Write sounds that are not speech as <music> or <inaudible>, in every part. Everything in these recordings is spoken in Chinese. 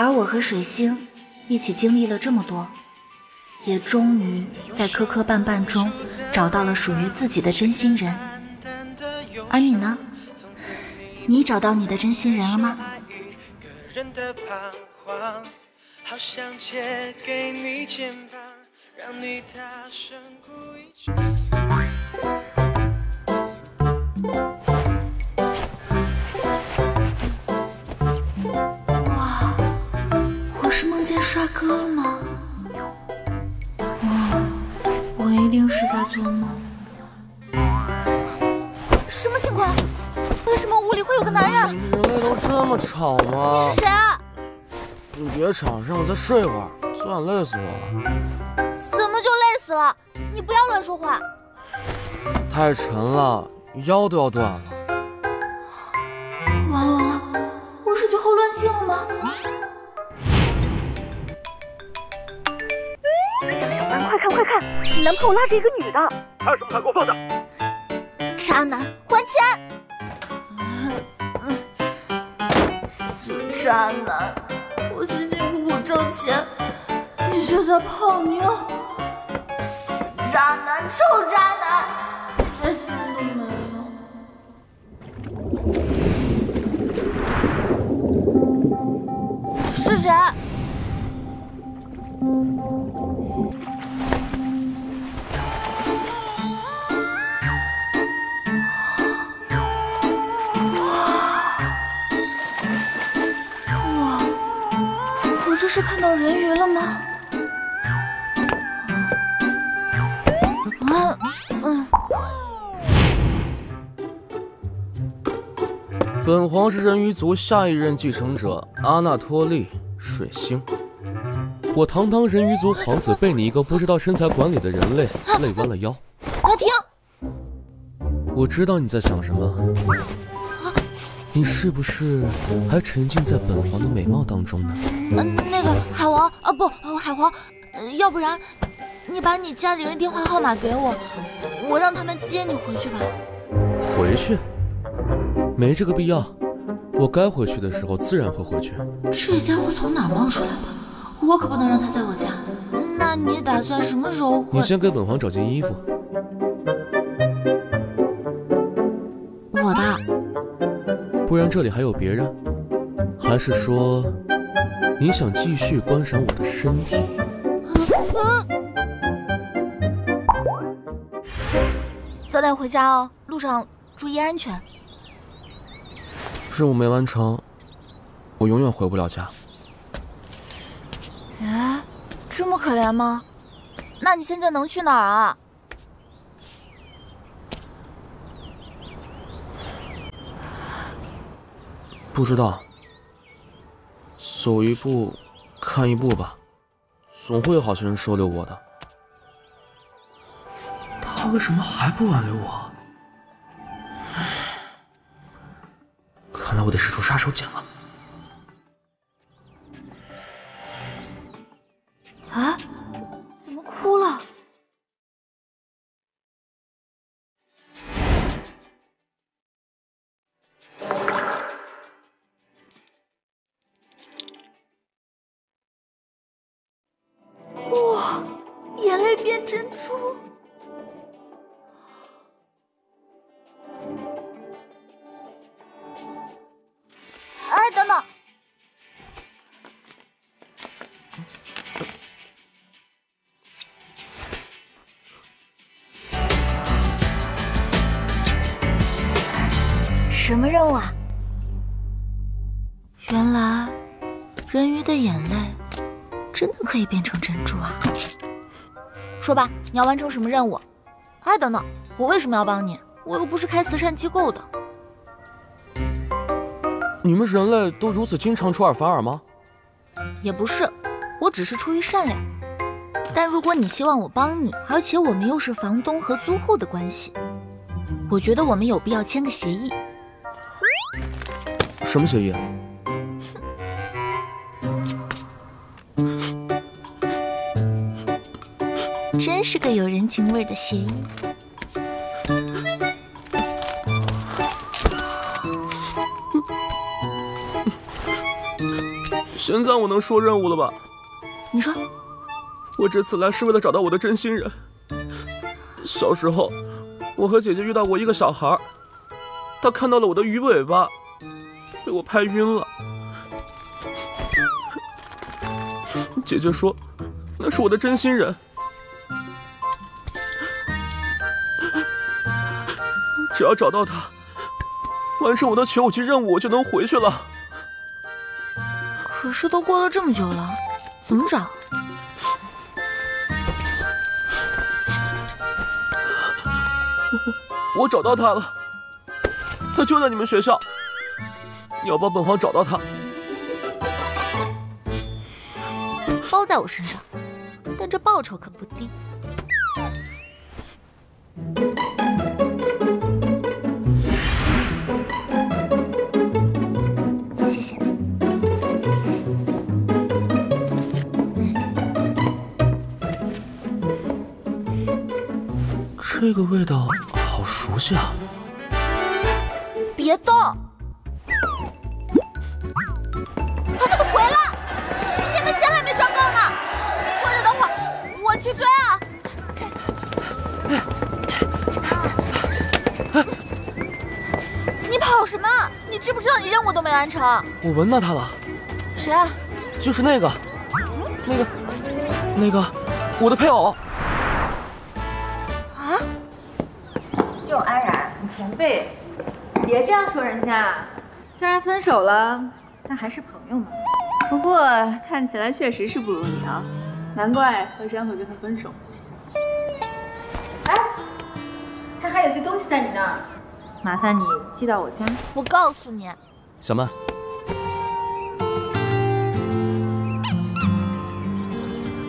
而我和水星一起经历了这么多，也终于在磕磕绊绊中找到了属于自己的真心人。而你呢？你找到你的真心人了吗？帅哥了吗？哇，我一定是在做梦。什么情况？为什么屋里会有个男人？人类都这么吵吗？你是谁啊？你别吵，让我再睡会儿，昨晚累死我了。怎么就累死了？你不要乱说话。太沉了，腰都要断了。完了完了，我是酒后乱性了吗？快看快看，你男朋友拉着一个女的，还有什么牌给我放的？渣男，还钱！死渣男，我辛辛苦苦挣钱，你却在泡妞。死渣男，臭渣男，一点心都没有。是谁？这是看到人鱼了吗？啊，嗯，本皇是人鱼族下一任继承者阿纳托利水星。我堂堂人鱼族皇子被你一个不知道身材管理的人类累弯了腰。啊停！我知道你在想什么。你是不是还沉浸在本皇的美貌当中呢？嗯，那个海王啊，不，海皇，呃要不然你把你家里人电话号码给我，我让他们接你回去吧。回去？没这个必要。我该回去的时候自然会回去。这家伙从哪冒出来的？我可不能让他在我家。那你打算什么时候回？你先给本皇找件衣服。不然这里还有别人？还是说你想继续观赏我的身体？早点回家哦，路上注意安全。任务没完成，我永远回不了家。哎，这么可怜吗？那你现在能去哪儿啊？不知道，走一步看一步吧，总会有好心人收留我的。他为什么还不挽留我？看来我得使出杀手锏了。啊？说吧，你要完成什么任务？哎，等等，我为什么要帮你？我又不是开慈善机构的。你们人类都如此经常出尔反尔吗？也不是，我只是出于善良。但如果你希望我帮你，而且我们又是房东和租户的关系，我觉得我们有必要签个协议。什么协议？真是个有人情味的协议。<laughs> 现在我能说任务了吧？你说，我这次来是为了找到我的真心人。小时候，我和姐姐遇到过一个小孩，他看到了我的鱼尾巴，被我拍晕了。<laughs> 姐姐说，那是我的真心人。只要找到他，完成我的求偶机任务，我就能回去了。可是都过了这么久了，怎么找？我我找到他了，他就在你们学校。你要帮本皇找到他，包在我身上，但这报酬可不低。这个味道好熟悉啊！别动！回来！今天的钱还没赚够呢，或者等会儿我去追啊！你跑什么？你知不知道你任务都没完成？我闻到他了，谁啊？就是那个，那个，那个，我的配偶。这样说人家。虽然分手了，但还是朋友嘛。不过看起来确实是不如你啊，难怪和山口跟他分手。哎，他还有些东西在你那儿，麻烦你寄到我家。我告诉你，小曼，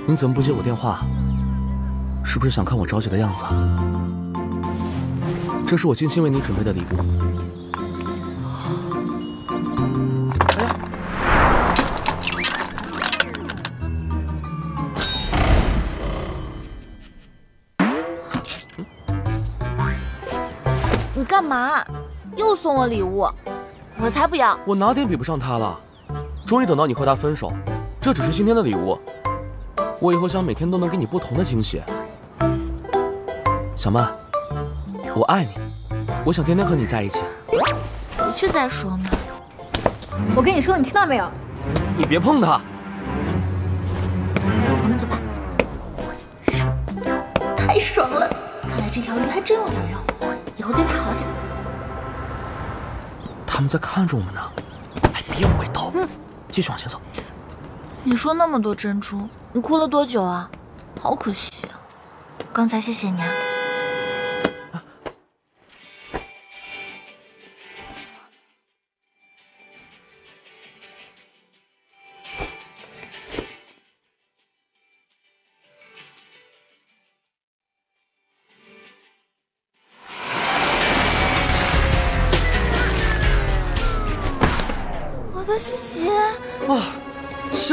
你怎么不接我电话？是不是想看我着急的样子？这是我精心为你准备的礼物。又送我礼物？我才不要！我哪点比不上他了？终于等到你和他分手，这只是今天的礼物。我以后想每天都能给你不同的惊喜。小曼，我爱你，我想天天和你在一起。回去再说嘛。我跟你说，你听到没有？你别碰他。我们走吧。太爽了！看来这条鱼还真有点用，以后对它好点。他们在看着我们呢。哎，别回头。嗯，继续往前走。你说那么多珍珠，你哭了多久啊？好可惜啊！刚才谢谢你啊。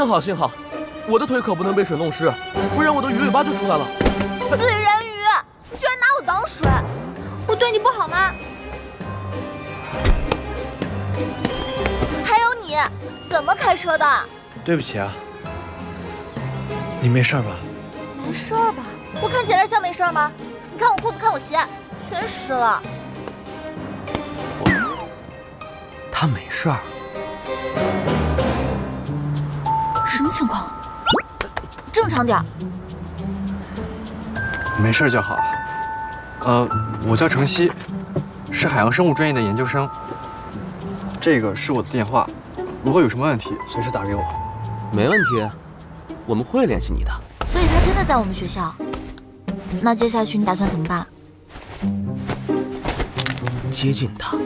幸好幸好，我的腿可不能被水弄湿，不然我的鱼尾巴就出来了。死人鱼，居然拿我当水，我对你不好吗？还有你，怎么开车的？对不起啊，你没事吧？没事吧？我看起来像没事吗？你看我裤子，看我鞋，全湿了。他没事儿。什么情况？正常点儿。没事就好。呃，我叫程曦，是海洋生物专业的研究生。这个是我的电话，如果有什么问题，随时打给我。没问题，我们会联系你的。所以他真的在我们学校。那接下去你打算怎么办？接近他，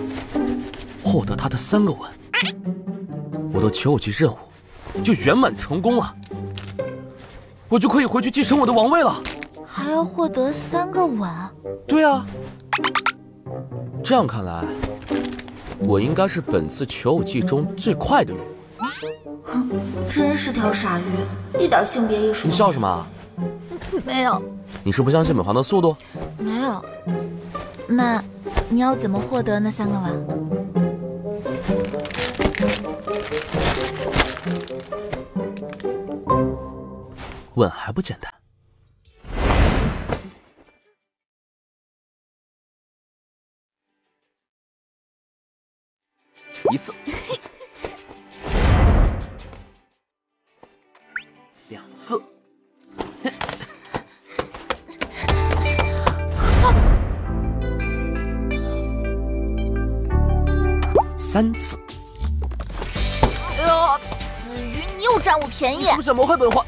获得他的三个吻，我的求偶级任务就圆满成功了，我就可以回去继承我的王位了。还要获得三个吻？对啊，这样看来，我应该是本次求偶季中最快的人。真是条傻鱼，一点性别意识。你笑什么？<laughs> 没有。你是不相信本皇的速度？没有。那你要怎么获得那三个吻？吻还不简单？一次，两次，三次。哎呦，子瑜，你又占我便宜是！不是想谋害本皇？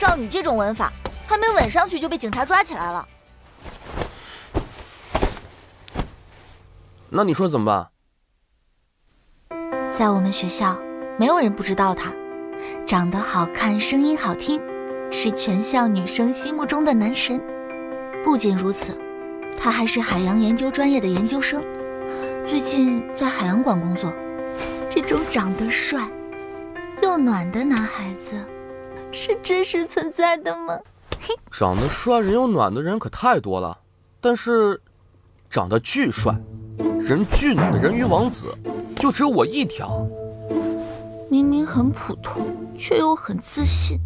照你这种吻法，还没吻上去就被警察抓起来了。那你说怎么办？在我们学校，没有人不知道他，长得好看，声音好听，是全校女生心目中的男神。不仅如此，他还是海洋研究专业的研究生，最近在海洋馆工作。这种长得帅又暖的男孩子，是真实存在的吗？长得帅、人又暖的人可太多了，但是长得巨帅、人巨暖的人鱼王子，就只有我一条。明明很普通，却又很自信，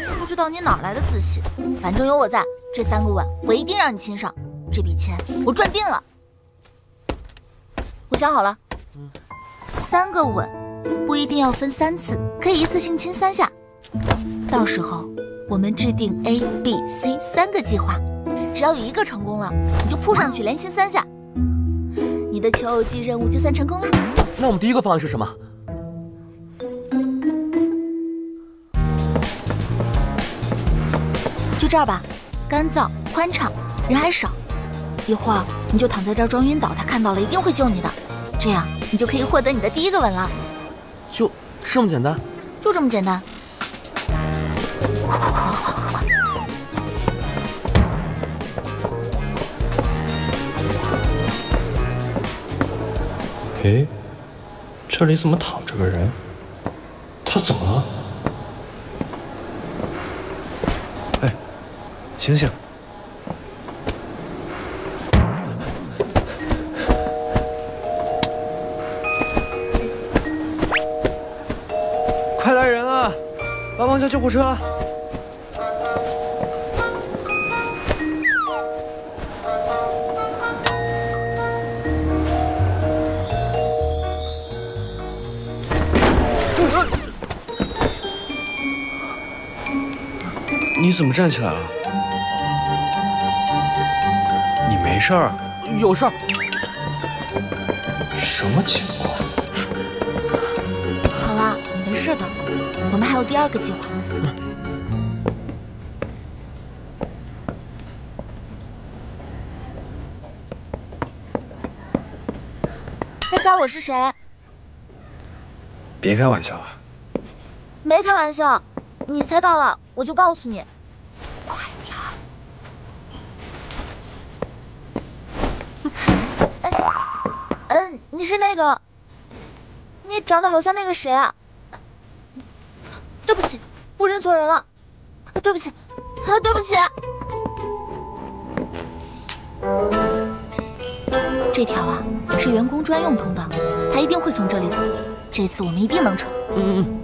却不知道你哪来的自信。反正有我在，这三个吻我一定让你亲上，这笔钱我赚定了。我想好了，三个吻不一定要分三次，可以一次性亲三下。到时候我们制定 A、B、C 三个计划，只要有一个成功了，你就扑上去连亲三下，你的求偶记任务就算成功了。那我们第一个方案是什么？就这儿吧，干燥宽敞，人还少。一会儿你就躺在这儿装晕倒，他看到了一定会救你的，这样你就可以获得你的第一个吻了，就这么简单？就这么简单。<laughs> 诶，这里怎么躺着个人？他怎么了？哎，醒醒！快来人啊！帮忙叫救护车！你怎么站起来了？你没事儿？有事儿？什么情况？好了，没事的，我们还有第二个计划。别猜我是谁？别开玩笑啊！没开玩笑，你猜到了我就告诉你。快点儿！嗯、嗯，你是那个？你长得好像那个谁啊？对不起，我认错人了。对不起，啊，对不起。这条啊是员工专用通道，他一定会从这里走。这次我们一定能成。嗯嗯。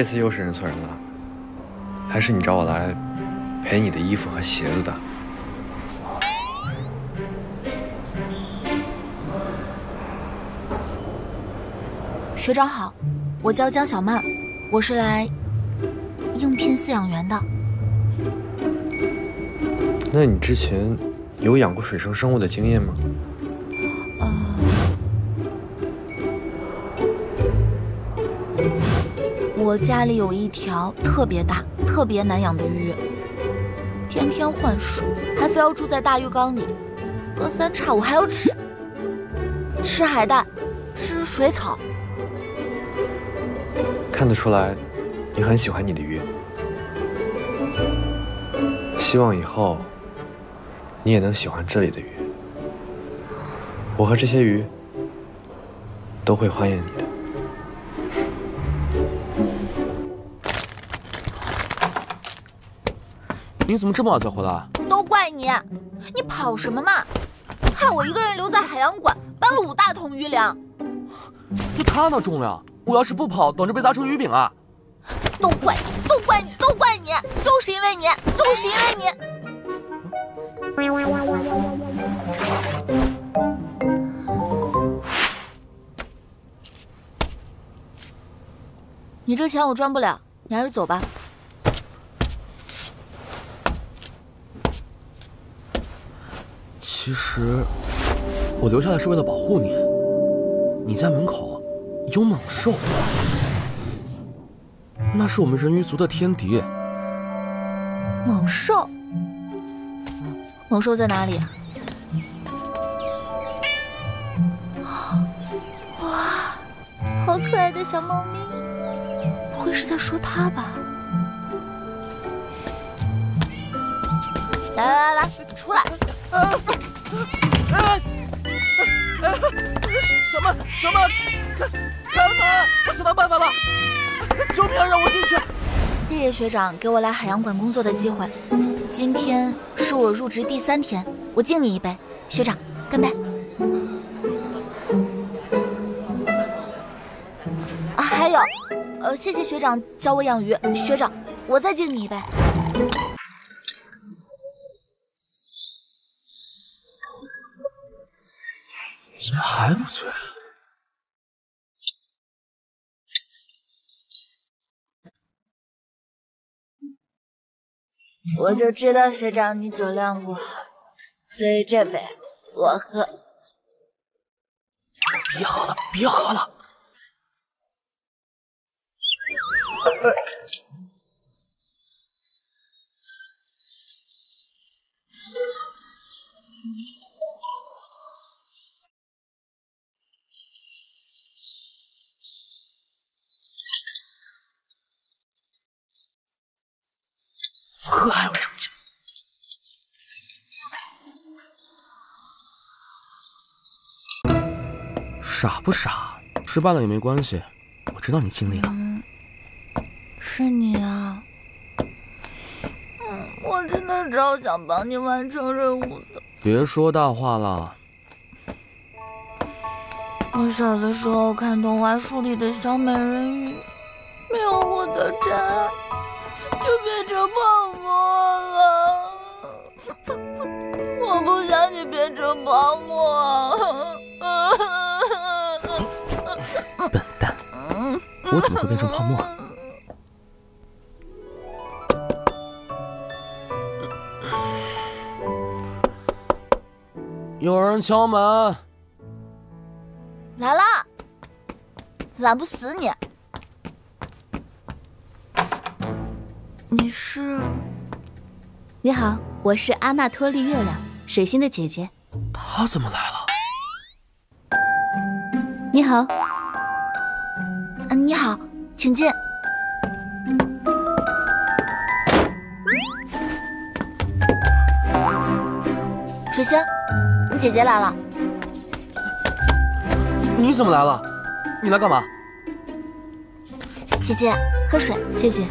这次又是认错人了，还是你找我来赔你的衣服和鞋子的？学长好，我叫江小曼，我是来应聘饲养员的。那你之前有养过水生生物的经验吗？我家里有一条特别大、特别难养的鱼，天天换水，还非要住在大浴缸里，隔三差五还要吃吃海带，吃水草。看得出来，你很喜欢你的鱼。希望以后你也能喜欢这里的鱼。我和这些鱼都会欢迎你的。你怎么这么晚才回来？都怪你！你跑什么嘛？害我一个人留在海洋馆搬了五大桶鱼粮。就他那重量，我要是不跑，等着被砸成鱼饼啊！都怪你，都怪你，都怪你！就是因为你，就是因为你。你这钱我赚不了，你还是走吧。其实我留下来是为了保护你。你家门口有猛兽，那是我们人鱼族的天敌。猛兽？猛兽在哪里？哇，好可爱的小猫咪！不会是在说它吧？来来来，出来！什么什么？开开门！我想到办法了！救命啊！让我进去！谢谢学长给我来海洋馆工作的机会。今天是我入职第三天，我敬你一杯，学长，干杯！啊，还有，呃，谢谢学长教我养鱼，学长，我再敬你一杯。怎么还不醉？我就知道学长你酒量不好，所以这杯我喝。别喝了，别喝了！喝还有这么久？傻不傻？失败了也没关系，我知道你尽力了。嗯，是你啊。嗯，我真的超想帮你完成任务的。别说大话了。我小的时候看童话书里的小美人鱼，没有我的真爱，就变成泡成泡沫。笨蛋，我怎么会变成泡沫？有人敲门。来了，懒不死你。你是？你好，我是阿纳托利月亮，水星的姐姐。他怎么来了？你好。嗯，你好，请进。水星，你姐姐来了。你怎么来了？你来干嘛？姐姐，喝水，谢谢。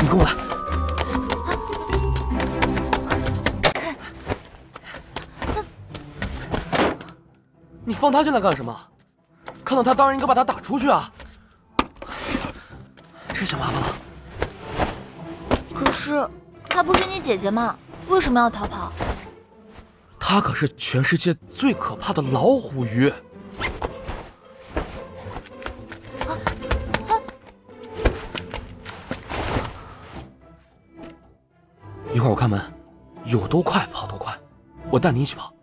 你跟我来。放他进来干什么？看到他当然应该把他打出去啊！这下麻烦了。可是她不是你姐姐吗？为什么要逃跑？她可是全世界最可怕的老虎鱼。一会儿我开门，有多快跑多快，我带你一起跑。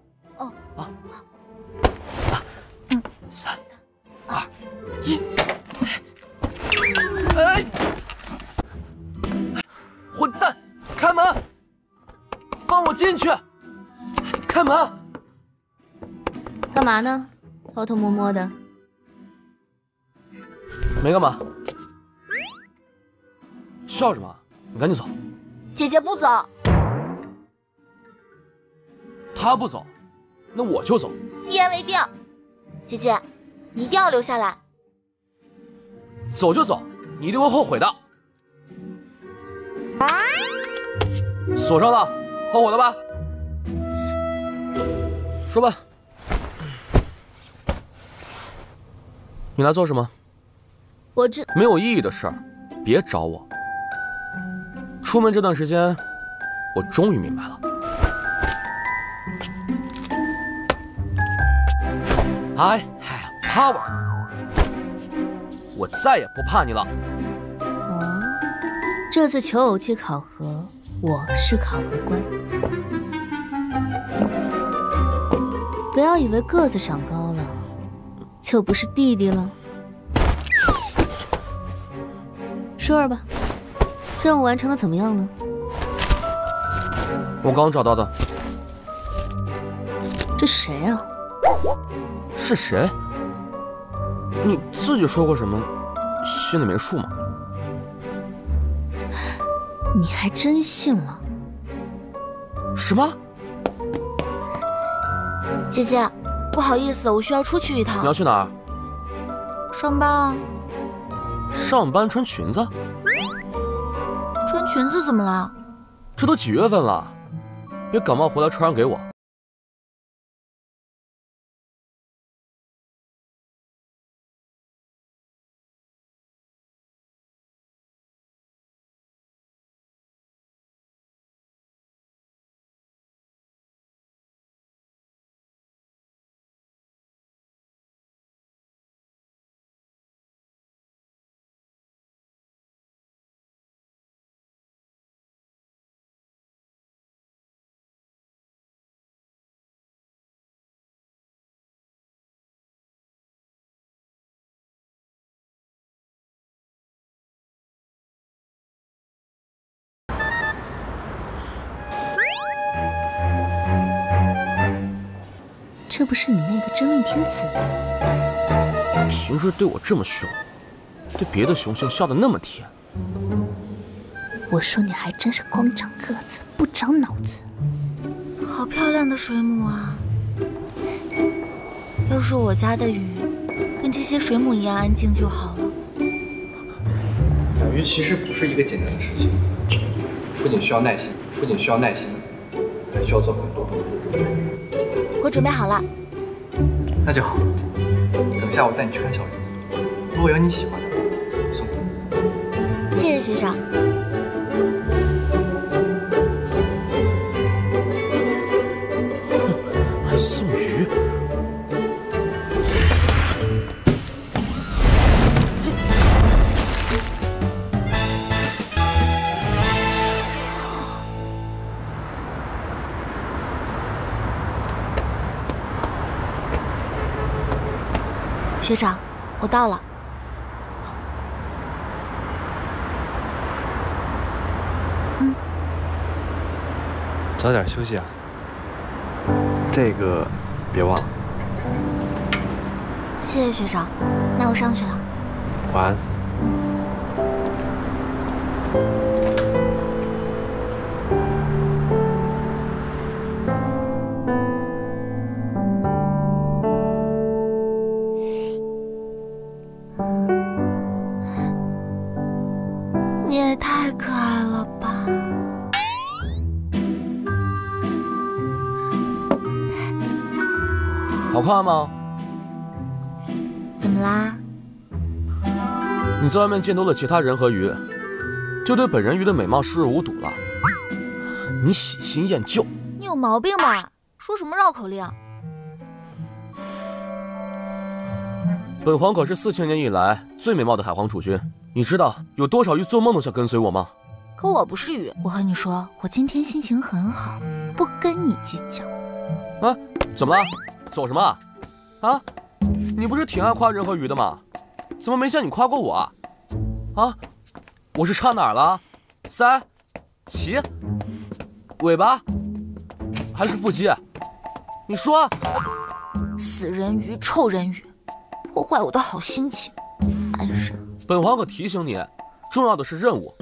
嘛呢？偷偷摸摸的。没干嘛。笑什么？你赶紧走。姐姐不走。他不走，那我就走。一言为定。姐姐，你一定要留下来。走就走，你一定会后悔的。锁上了，后悔了吧？说吧，你来做什么？我这没有意义的事儿，别找我。出门这段时间，我终于明白了，I have power，我再也不怕你了。哦，这次求偶期考核，我是考核官。不要以为个子长高了，就不是弟弟了。说儿吧，任务完成的怎么样了？我刚找到的。这谁啊？是谁？你自己说过什么？心里没数吗？你还真信了？什么？姐姐，不好意思，我需要出去一趟。你要去哪儿？上班啊。上班穿裙子？穿裙子怎么了？这都几月份了，别感冒回来传染给我。这不是你那个真命天子吗？平时对我这么凶，对别的雄性笑得那么甜。我说你还真是光长个子不长脑子。好漂亮的水母啊！要是我家的鱼跟这些水母一样安静就好了。养鱼其实不是一个简单的事情，不仅需要耐心，不仅需要耐心，还需要做很多很多的准备。我准备好了，那就好。等下我带你去看小鱼，如果有你喜欢的，送你。谢谢学长。学长，我到了。嗯，早点休息啊。这个别忘了。谢谢学长，那我上去了。晚安。好看吗？怎么啦？你在外面见多了其他人和鱼，就对本人鱼的美貌视若无睹了。你喜新厌旧，你有毛病吧？说什么绕口令？本皇可是四千年以来最美貌的海皇储君，你知道有多少鱼做梦都想跟随我吗？可我不是鱼，我和你说，我今天心情很好，不跟你计较。啊？怎么了？走什么？啊？你不是挺爱夸人和鱼的吗？怎么没见你夸过我啊？啊？我是差哪儿了？腮、鳍、尾巴，还是腹肌？你说，死人鱼、臭人鱼，破坏我的好心情，烦人！本皇可提醒你，重要的是任务，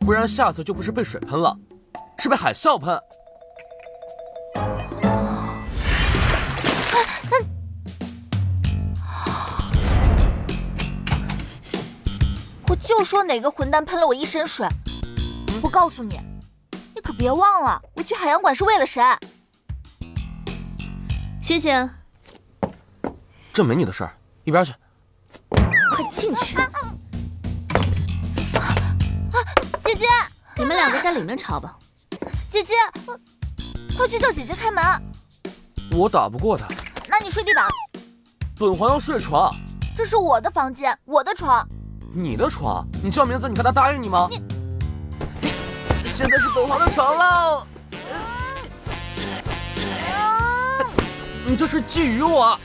不然下次就不是被水喷了，是被海啸喷。就说哪个混蛋喷了我一身水，我告诉你，你可别忘了，我去海洋馆是为了谁。谢谢。这没你的事儿，一边去。快进去。姐姐，你们两个在里面吵吧。姐姐，快去叫姐姐开门。我打不过他。那你睡地板。本皇要睡床。这是我的房间，我的床。你的床？你叫名字，你看他答应你吗？你，现在是本皇的床了。你这是觊觎我！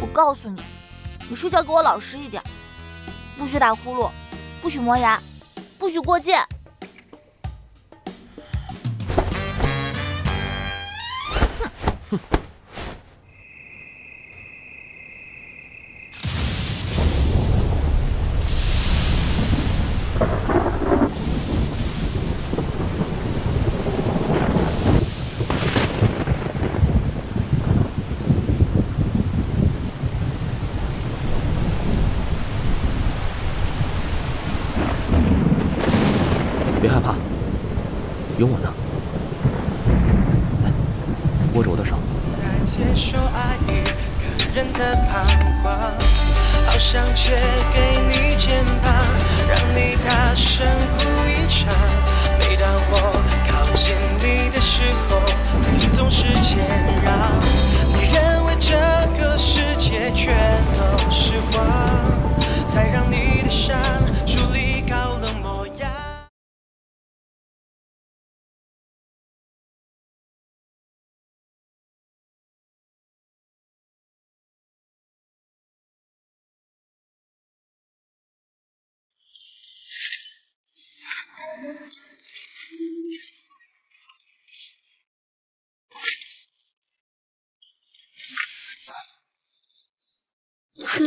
我告诉你，你睡觉给我老实一点，不许打呼噜，不许磨牙，不许过界。哼！别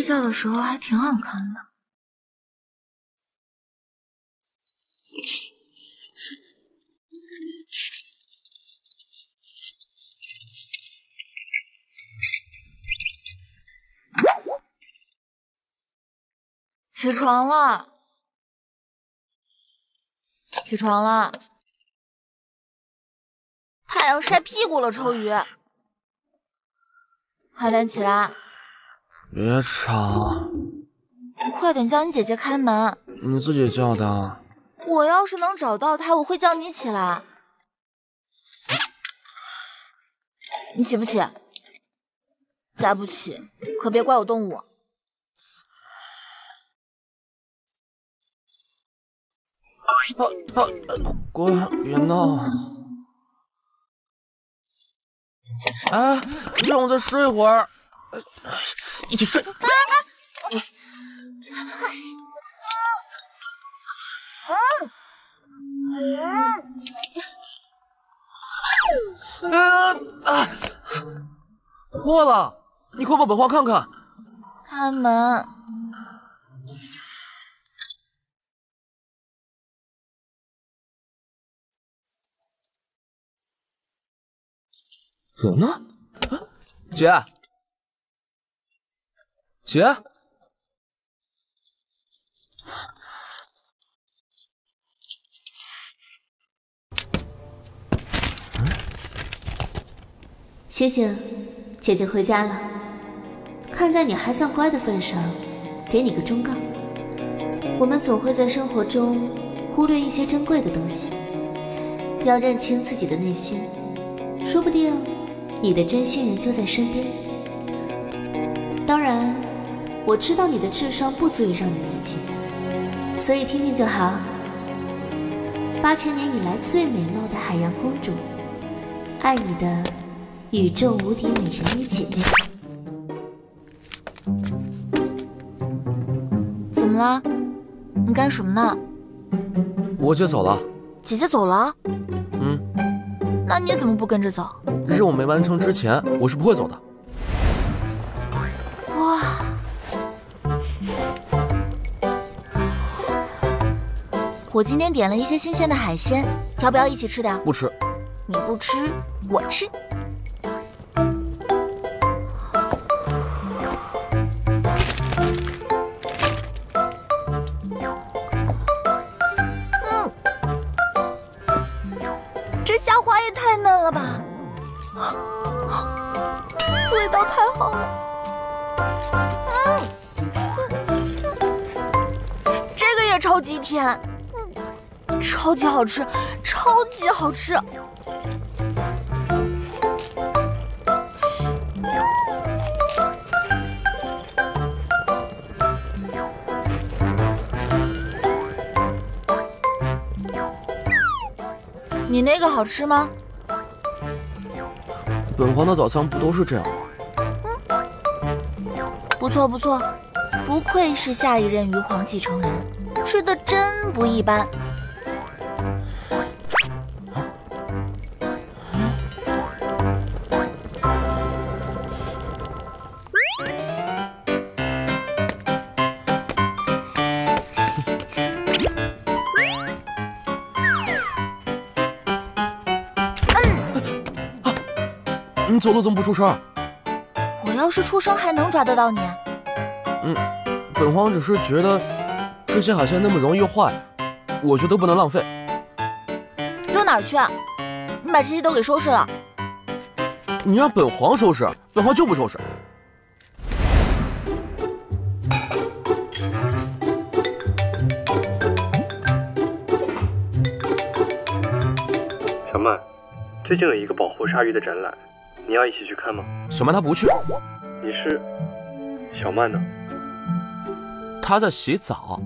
觉的时候还挺好看的。起床了，起床了，太阳晒屁股了，臭鱼，快点起来！别吵！快点叫你姐姐开门！你自己叫的。我要是能找到她，我会叫你起来。你起不起？再不起，可别怪我动武。啊啊！滚！别闹！哎，让我再睡会儿。一起睡。啊啊啊！破了！你快把本皇看看。开门。人呢？姐。姐，醒醒，姐姐回家了。看在你还算乖的份上，给你个忠告：我们总会在生活中忽略一些珍贵的东西，要认清自己的内心，说不定你的真心人就在身边。当然。我知道你的智商不足以让你理解，所以听听就好。八千年以来最美貌的海洋公主，爱你的宇宙无敌美人鱼姐姐。怎么了？你干什么呢？我姐走了。姐姐走了？嗯。那你怎么不跟着走？任务没完成之前，我是不会走的。我今天点了一些新鲜的海鲜，要不要一起吃点？不吃。你不吃，我吃。嗯，这虾滑也太嫩了吧！味道太好了。嗯，这个也超级甜，嗯，超级好吃，超级好吃。你那个好吃吗？本皇的早餐不都是这样吗？嗯，不错不错，不愧是下一任鱼皇继承人，吃的真不一般。走路怎么不出声？我要是出声，还能抓得到你？嗯，本皇只是觉得这些海鲜那么容易坏，我觉得不能浪费。溜哪儿去？你把这些都给收拾了。你让本皇收拾，本皇就不收拾。小曼，最近有一个保护鲨鱼的展览。你要一起去看吗？小曼她不去。你是小曼呢？她在洗澡。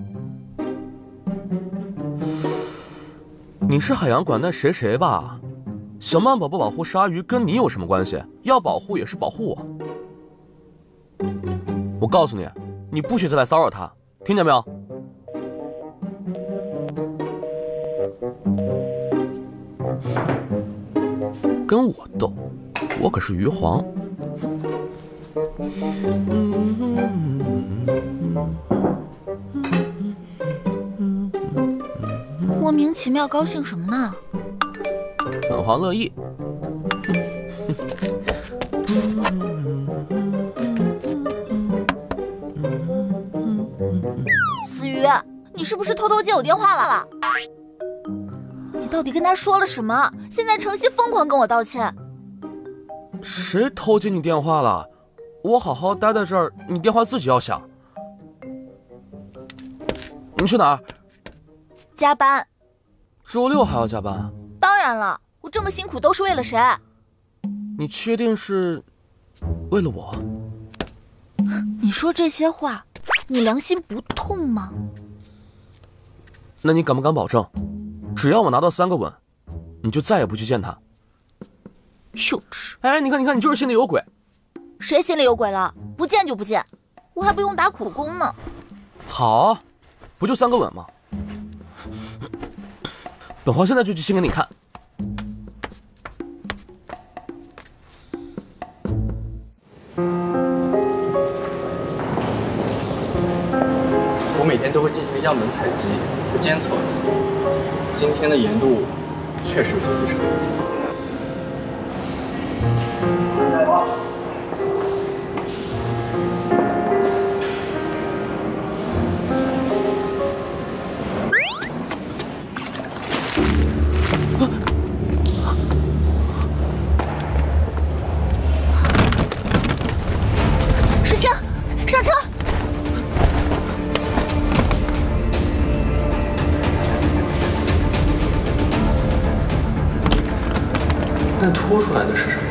你是海洋馆那谁谁吧？小曼保不保护鲨鱼跟你有什么关系？要保护也是保护我。我告诉你，你不许再来骚扰她，听见没有？跟我斗？我可是鱼皇，莫名其妙高兴什么呢？本皇乐意。思雨，你是不是偷偷接我电话了？你到底跟他说了什么？现在程曦疯狂跟我道歉。谁偷接你电话了？我好好待在这儿，你电话自己要响。你去哪儿？加班。周六还要加班？当然了，我这么辛苦都是为了谁？你确定是为了我？你说这些话，你良心不痛吗？那你敢不敢保证，只要我拿到三个吻，你就再也不去见他？幼稚！哎，你看，你看，你就是心里有鬼。谁心里有鬼了？不见就不见，我还不用打苦工呢。好，不就三个吻吗？本皇现在就去亲给你看。我每天都会进行样本采集和监测，今天的盐度确实有些异常。师兄，上车！那拖出来的是什么？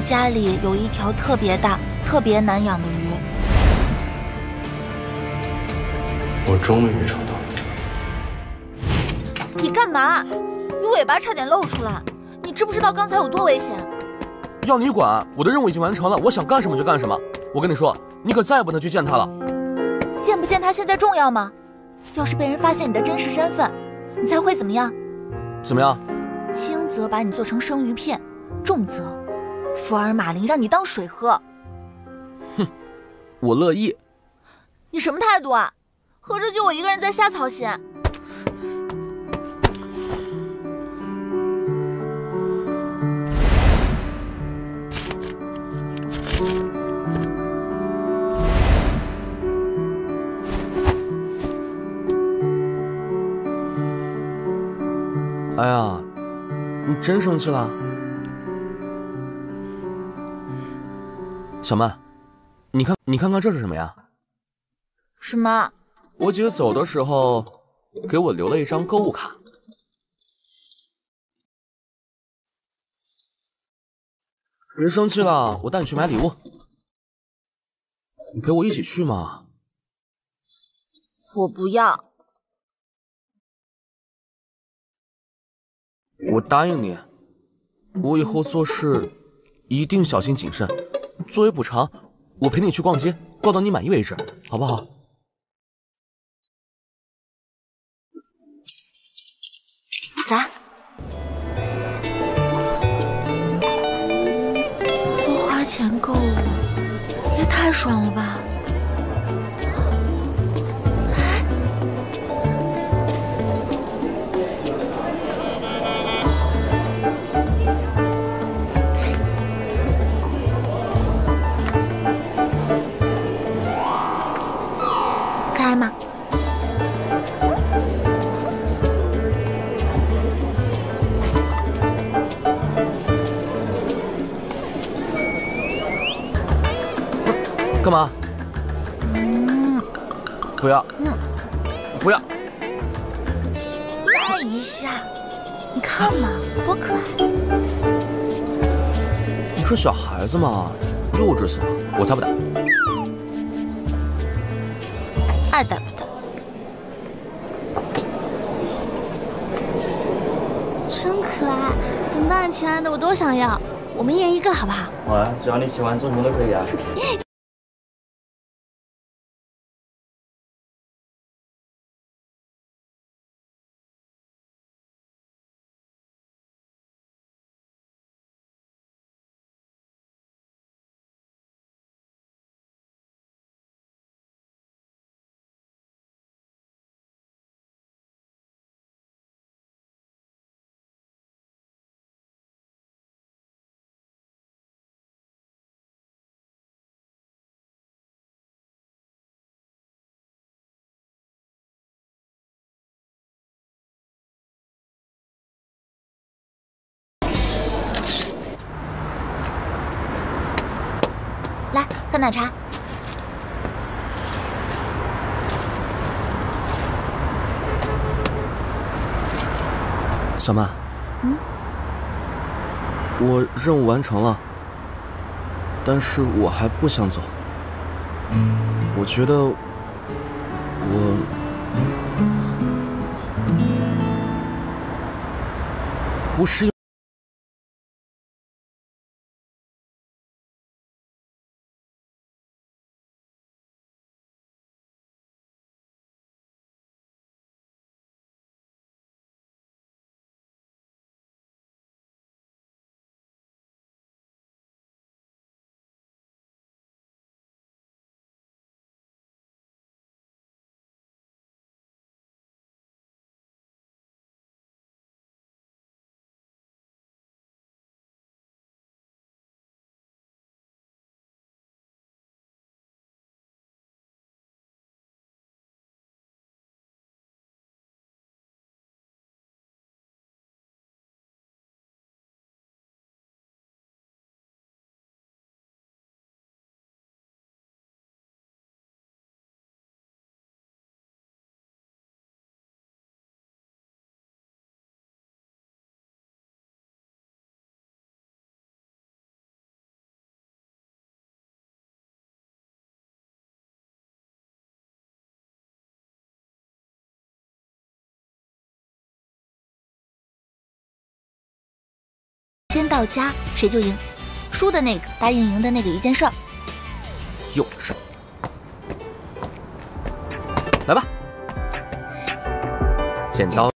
我家里有一条特别大、特别难养的鱼。我终于找到了。你干嘛？你尾巴差点露出来！你知不知道刚才有多危险？要你管！我的任务已经完成了，我想干什么就干什么。我跟你说，你可再也不能去见他了。见不见他现在重要吗？要是被人发现你的真实身份，你猜会怎么样？怎么样？轻则把你做成生鱼片，重则福尔马林让你当水喝。哼，我乐意。你什么态度啊？合着就我一个人在瞎操心？哎呀，你真生气了，小曼，你看，你看看这是什么呀？什么？我姐走的时候给我留了一张购物卡。别生气了，我带你去买礼物，你陪我一起去嘛。我不要。我答应你，我以后做事一定小心谨慎。作为补偿，我陪你去逛街，逛到你满意为止，好不好？咋？不花钱购物，也太爽了吧！干嘛？嗯，不要。嗯，不要。赖一下，你看嘛，多可爱！你说小孩子嘛，幼稚死了，我才不打。爱打不打？真可爱，怎么办，亲爱的？我都想要，我们一人一个，好不好？好啊，只要你喜欢，做什么都可以啊。奶茶。小曼，嗯，我任务完成了，但是我还不想走。我觉得我不是。先到家谁就赢，输的那个答应赢的那个一件事儿。幼稚。来吧，剪刀。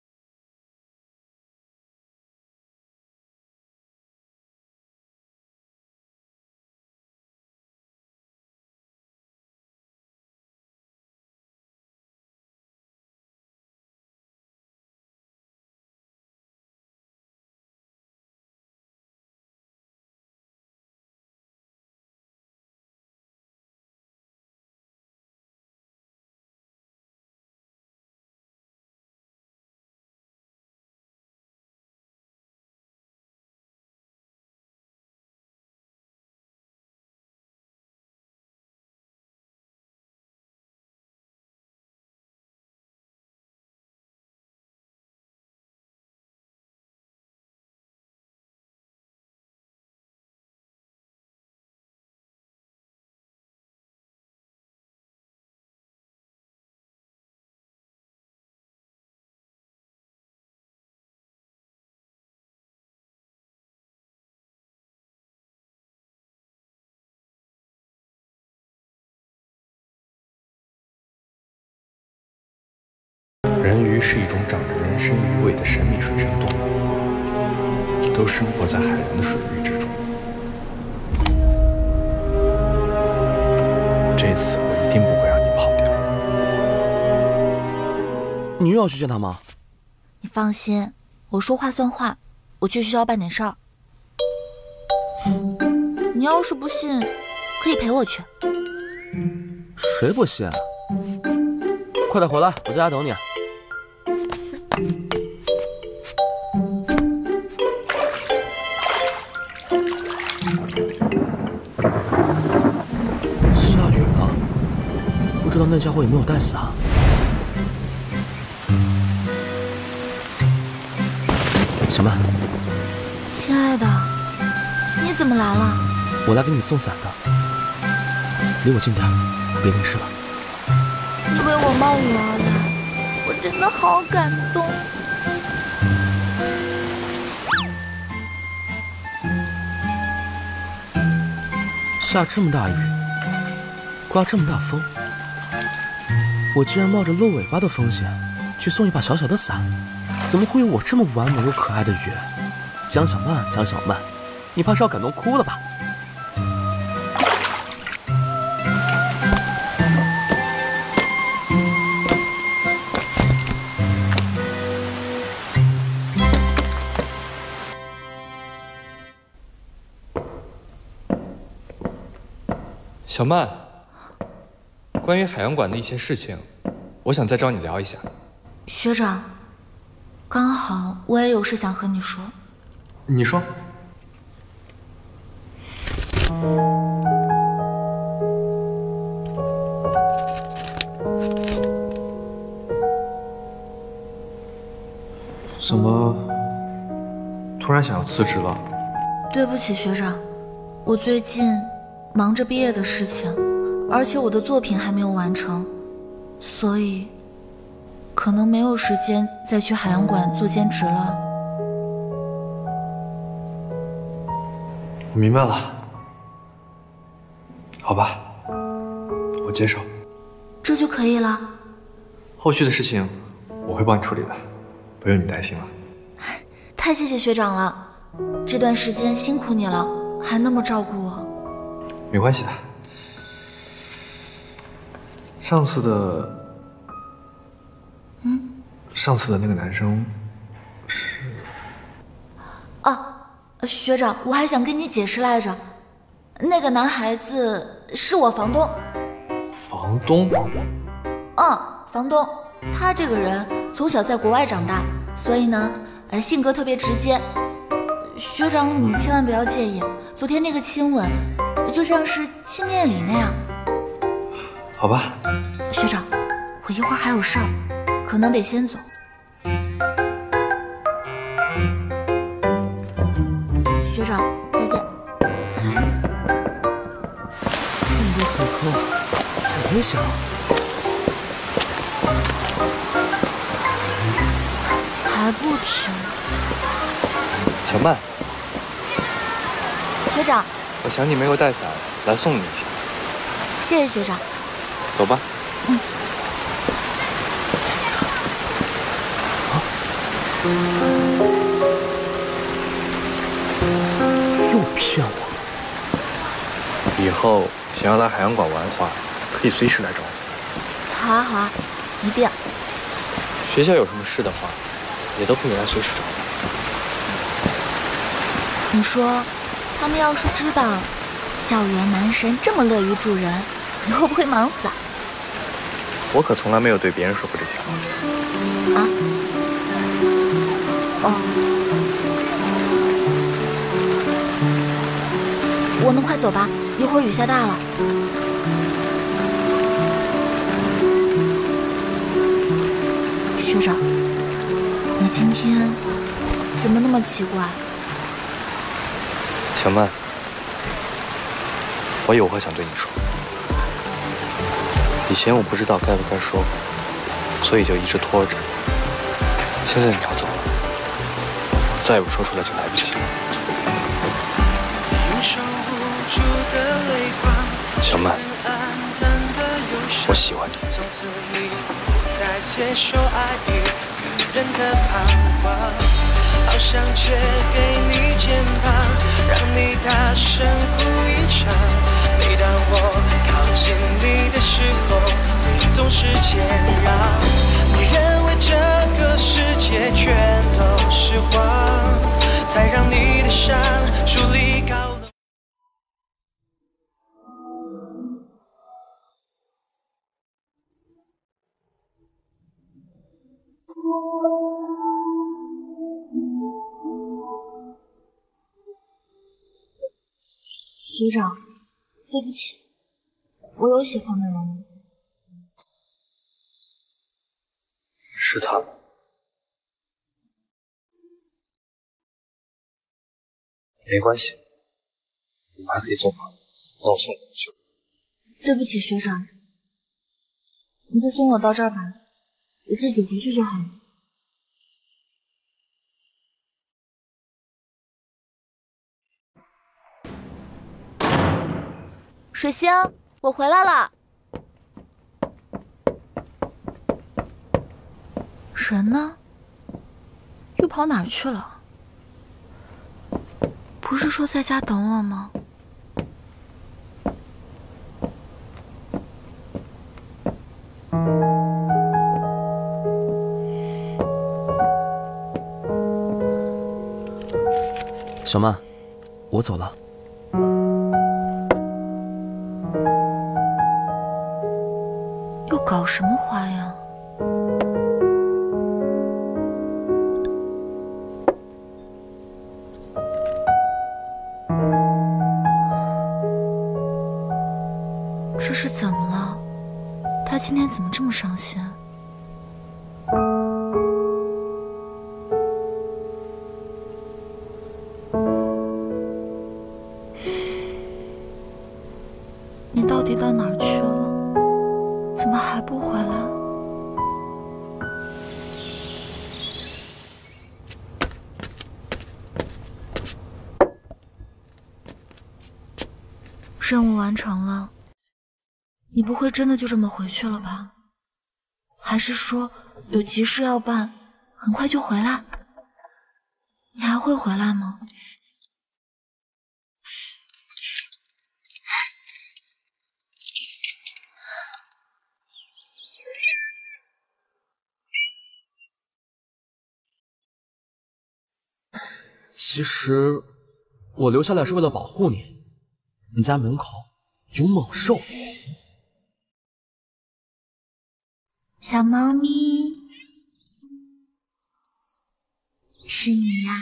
人鱼是一种长着人身鱼尾的神秘水生动物，都生活在海洋的水域之中。这次我一定不会让你跑掉。你又要去见他吗？你放心，我说话算话。我去学校办点事儿。你要是不信，可以陪我去。谁不信？快点回来，我在家等你。那家伙有没有带伞。小曼，亲爱的，你怎么来了？我来给你送伞的，离我近点，别淋湿了。你为我冒雨而来，我真的好感动。下这么大雨，刮这么大风，我居然冒着露尾巴的风险去送一把小小的伞，怎么会有我这么完美又可爱的雨？江小曼，江小曼，你怕是要感动哭了吧？小曼，关于海洋馆的一些事情，我想再找你聊一下。学长，刚好我也有事想和你说。你说。怎么突然想要辞职了？对不起，学长，我最近忙着毕业的事情，而且我的作品还没有完成，所以可能没有时间再去海洋馆做兼职了。我明白了，好吧，我接受。这就可以了。后续的事情我会帮你处理的，不用你担心了。太谢谢学长了，这段时间辛苦你了，还那么照顾我。没关系的。上次的，嗯，上次的那个男生是啊，学长，我还想跟你解释来着，那个男孩子是我房东。房东？嗯，房东，他这个人从小在国外长大，所以呢，呃，性格特别直接。学长，你千万不要介意，昨天那个亲吻，就像是亲面礼那样。好吧。学长，我一会儿还有事儿，可能得先走。学长，再见。这么多水坑，好危险啊！还不停。小曼，学长，我想你没有带伞，来送你一下。谢谢学长。走吧。嗯。又骗我！以后想要来海洋馆玩的话，可以随时来找我。好啊好啊，一定。学校有什么事的话，也都可以来随时找我。你说，他们要是知道校园男神这么乐于助人，你会不会忙死啊？我可从来没有对别人说过这些话。啊？哦，我们快走吧，一会儿雨下大了。学长，你今天怎么那么奇怪？小曼，我有话想对你说。以前我不知道该不该说，所以就一直拖着。现在你要走了，再不说出来就来不及了。小曼，我喜欢你。好想借给你肩膀，让你大声哭一场。每当我靠近你的时候，你总是谦让。你认为这个世界全都是谎，才让你的伤树立高楼。学长，对不起，我有喜欢的人。是他吗。没关系，我们还可以做朋友。那我送你回去。对不起，学长，你就送我到这儿吧，我自己回去就好了。水星，我回来了。人呢？又跑哪儿去了？不是说在家等我吗？小曼，我走了。搞什么花样？这是怎么了？他今天怎么这么伤心？真的就这么回去了吧？还是说有急事要办，很快就回来？你还会回来吗？其实我留下来是为了保护你。你家门口有猛兽，小猫咪，是你呀！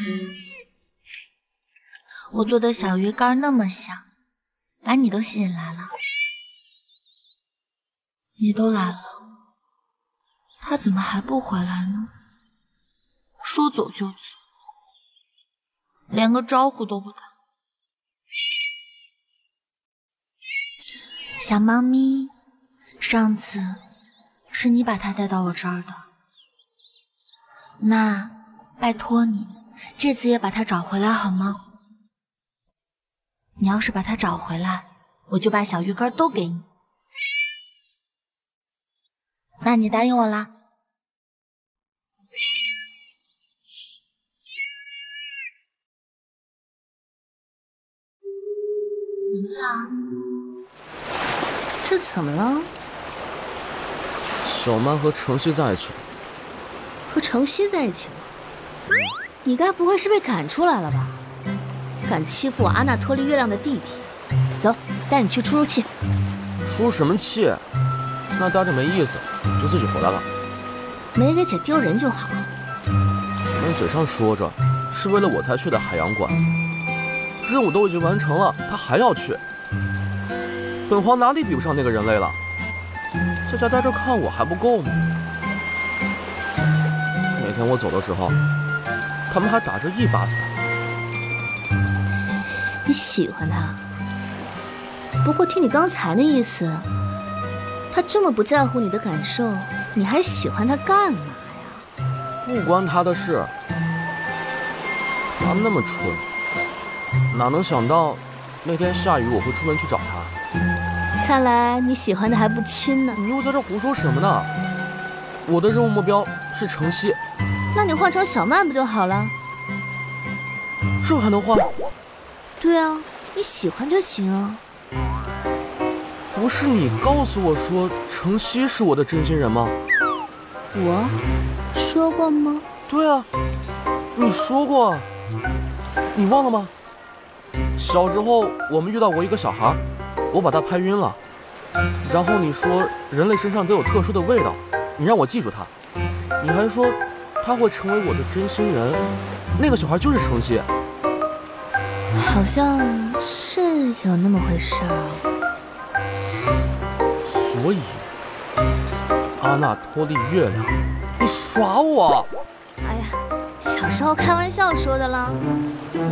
我做的小鱼干那么香，把你都吸引来了。你都来了，他怎么还不回来呢？说走就走。连个招呼都不打，小猫咪，上次是你把他带到我这儿的，那拜托你，这次也把他找回来好吗？你要是把他找回来，我就把小鱼干都给你。那你答应我啦？这怎么了？小曼和程曦在一起了。和程曦在一起了？你该不会是被赶出来了吧？敢欺负我阿纳托利月亮的弟弟？走，带你去出出气。出什么气？那待着没意思，就自己回来了。没给姐丢人就好。你们嘴上说着是为了我才去的海洋馆，任务都已经完成了，他还要去。本皇哪里比不上那个人类了？在家待着看我还不够吗？那天我走的时候，他们还打着一把伞。你喜欢他？不过听你刚才那意思，他这么不在乎你的感受，你还喜欢他干嘛呀？不关他的事。他那么蠢，哪能想到那天下雨我会出门去找他？看来你喜欢的还不轻呢。你又在这胡说什么呢？我的任务目标是城西。那你换成小曼不就好了？这还能换？对啊，你喜欢就行啊。不是你告诉我说程曦是我的真心人吗？我说过吗？对啊，你说过。你忘了吗？小时候我们遇到过一个小孩，我把他拍晕了，然后你说人类身上都有特殊的味道，你让我记住他。你还说他会成为我的真心人，那个小孩就是程曦。好像是有那么回事儿。所以，阿纳托利月亮，你耍我！哎呀，小时候开玩笑说的啦，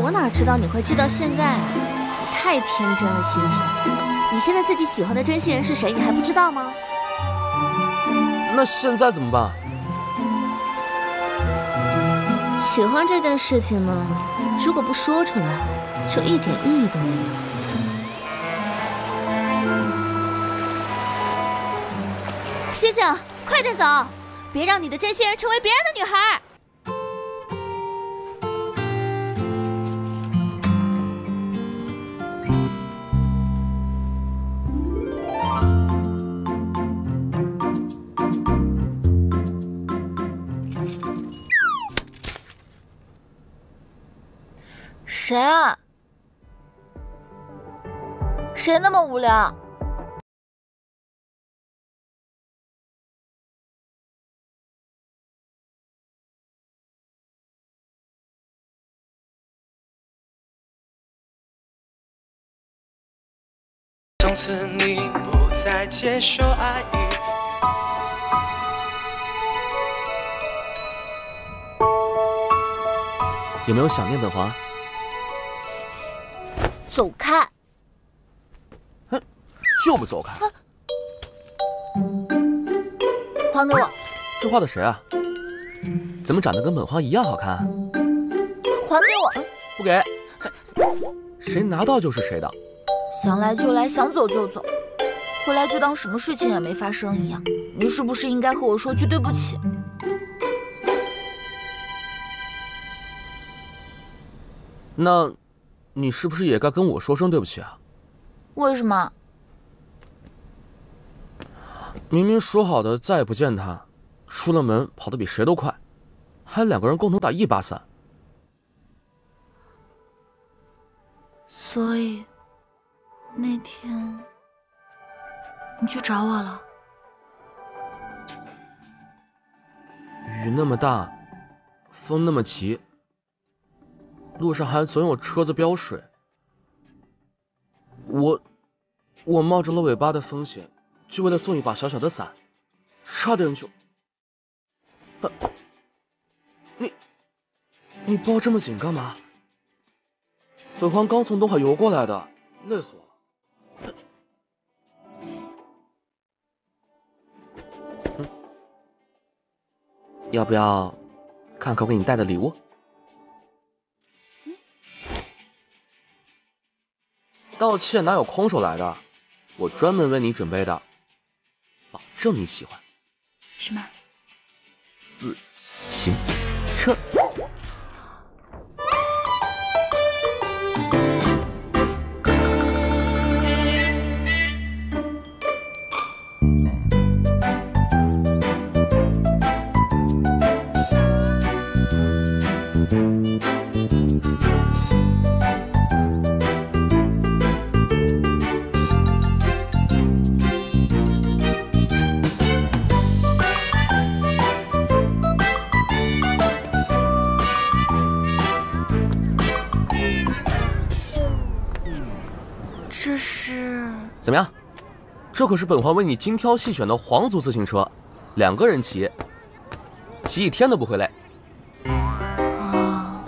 我哪知道你会记到现在？你太天真了，心情。你现在自己喜欢的真心人是谁？你还不知道吗？那现在怎么办？喜欢这件事情嘛，如果不说出来，就一点意义都没有。星星，快点走，别让你的真心人成为别人的女孩。谁啊？谁那么无聊？从此你不再接受爱意。有没有想念本皇？走开！哼，就不走开！还给我！这画的谁啊？怎么长得跟本皇一样好看？还给我！不给！谁拿到就是谁的。想来就来，想走就走，回来就当什么事情也没发生一样。你是不是应该和我说句对不起？那，你是不是也该跟我说声对不起啊？为什么？明明说好的再也不见他，出了门跑得比谁都快，还两个人共同打一把伞。所以。那天你去找我了，雨那么大，风那么急，路上还总有车子飙水，我我冒着露尾巴的风险，就为了送一把小小的伞，差点就……你你抱这么紧干嘛？本皇刚从东海游过来的，累死我了。要不要看看我给你带的礼物？道歉哪有空手来的？我专门为你准备的，保证你喜欢。什么？自行车。可是本皇为你精挑细选的皇族自行车，两个人骑，骑一天都不会累。啊，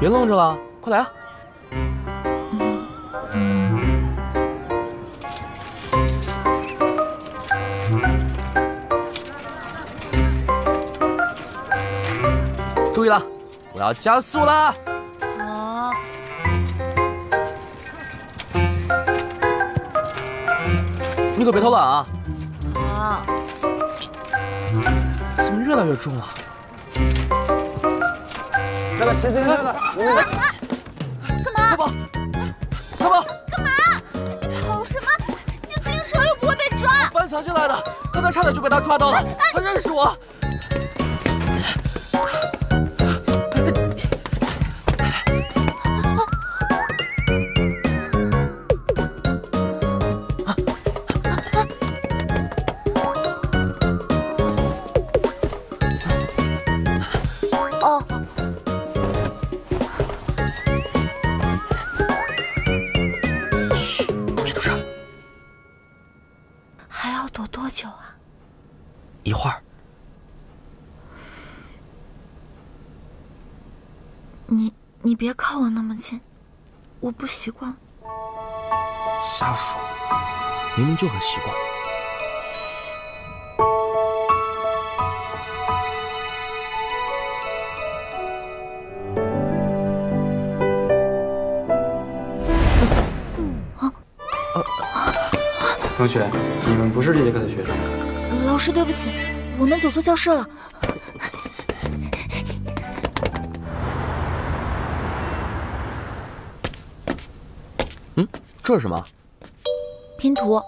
别愣着了，快来啊！注意了，我要加速啦！你可别偷懒啊！好，怎么越来越重了？那个骑自行车的，你们快跑！快跑！跑什么？骑自行车又不会被抓。翻墙进来的，刚才差点就被他抓到了，他认识我。习惯。瞎说，明明就很习惯。同学，你们不是这节课的学生。老师，对不起，我们走错教室了。这是什么？拼图，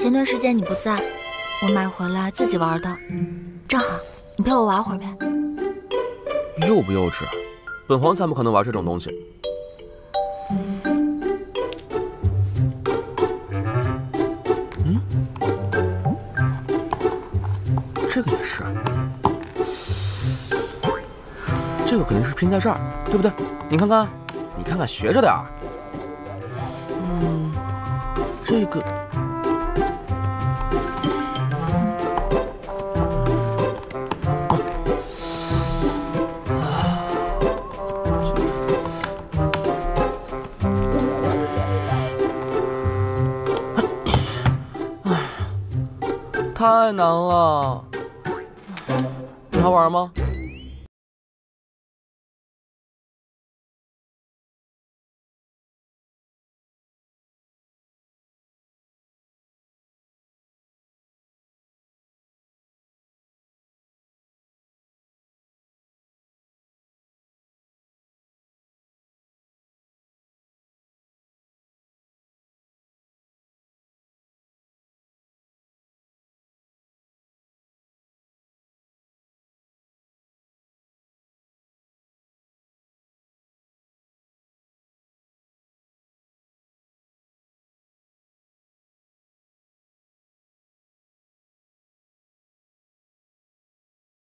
前段时间你不在，我买回来自己玩的，正好你陪我玩会儿呗。幼不幼稚？本皇才不可能玩这种东西。嗯，这个也是。这个肯定是拼在这儿，对不对？你看看，你看看，学着点儿。这个。太难了，你还玩吗？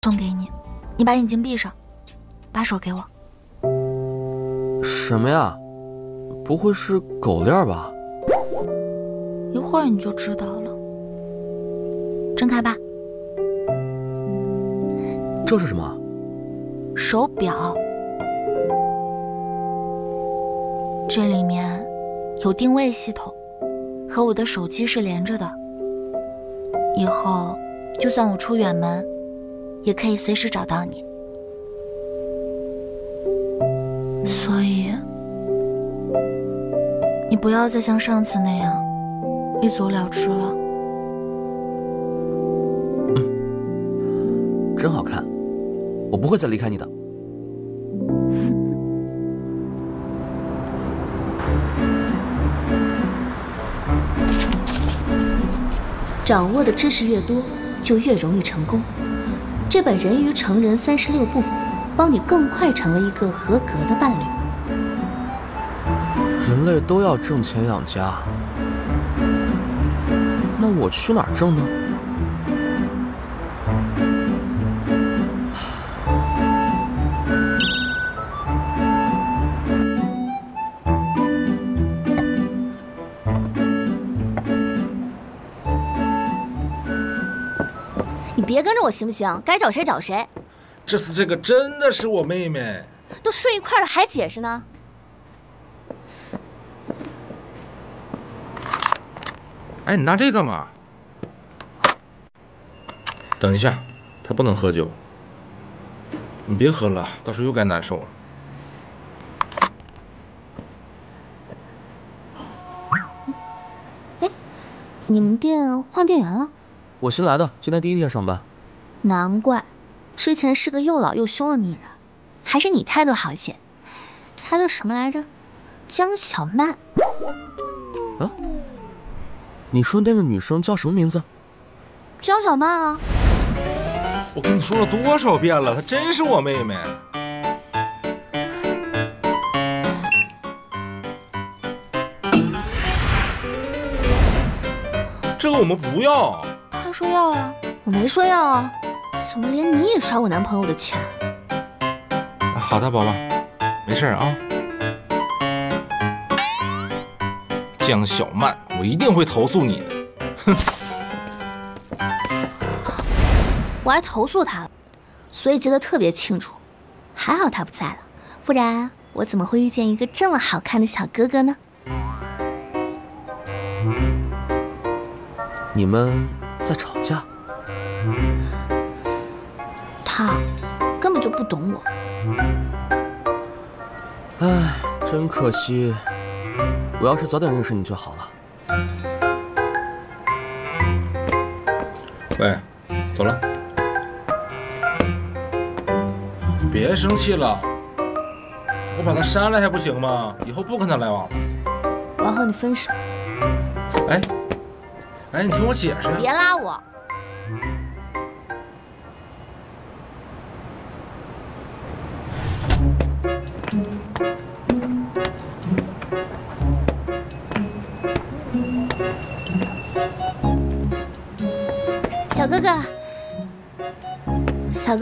送给你，你把眼睛闭上，把手给我。什么呀？不会是狗链吧？一会儿你就知道了。睁开吧。这是什么？手表，这里面有定位系统，和我的手机是连着的。以后就算我出远门，也可以随时找到你。所以，你不要再像上次那样一走了之了。嗯，真好看，我不会再离开你的。掌握的知识越多，就越容易成功。这本《人鱼成人三十六步》，帮你更快成为一个合格的伴侣。人类都要挣钱养家，那我去哪儿挣呢？我行不行？该找谁找谁。这次这个真的是我妹妹，都睡一块了还解释呢？哎，你拿这干嘛？等一下，他不能喝酒。你别喝了，到时候又该难受了。哎，你们店换店员了？我新来的，今天第一天上班。难怪，之前是个又老又凶的女人，还是你态度好些。她叫什么来着？江小曼。啊？你说那个女生叫什么名字？江小曼啊！我跟你说了多少遍了，她真是我妹妹。这个我们不要。他说要啊，我没说要啊，怎么连你也刷我男朋友的钱？好的，宝宝，没事啊。江小曼，我一定会投诉你的。哼！我还投诉他了，所以记得特别清楚。还好他不在了，不然我怎么会遇见一个这么好看的小哥哥呢？你们在吵架？他根本就不懂我。唉，真可惜。我要是早点认识你就好了。喂，走了，别生气了，我把他删了还不行吗？以后不跟他来往了。我要和你分手。哎，哎，你听我解释。别拉我。